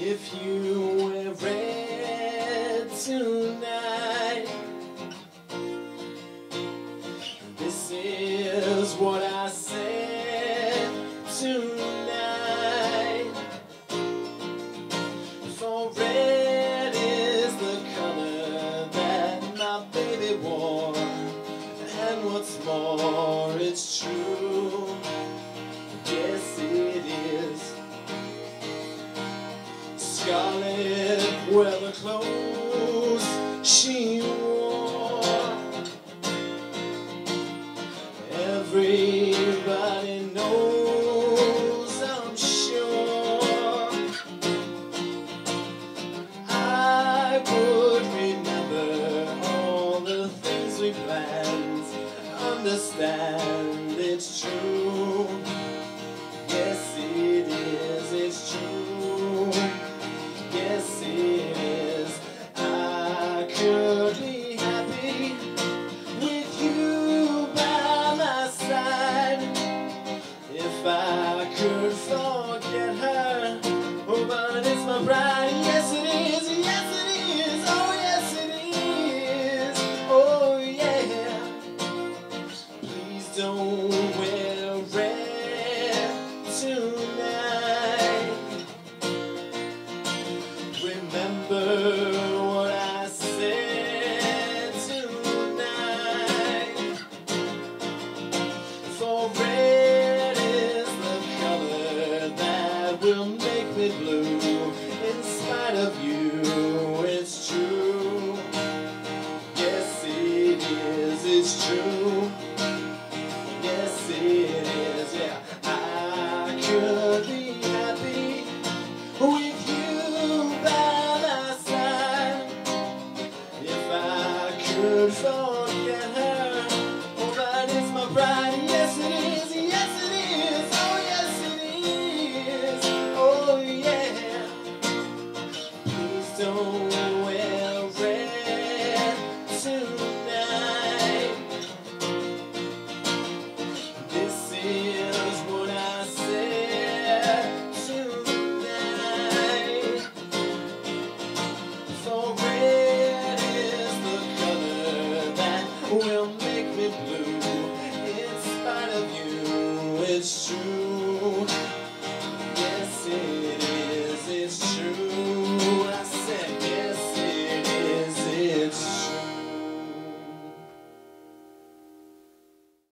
If you wear red tonight, this is what I said tonight. For red is the color that my baby wore, and what's more, it's true. Scarlet were the clothes she wore. Everybody knows, I'm sure. I would remember all the things we planned. Understand it's true. Remember what I said tonight. For red is the color that will make me blue. In spite of you, I could forget it's true.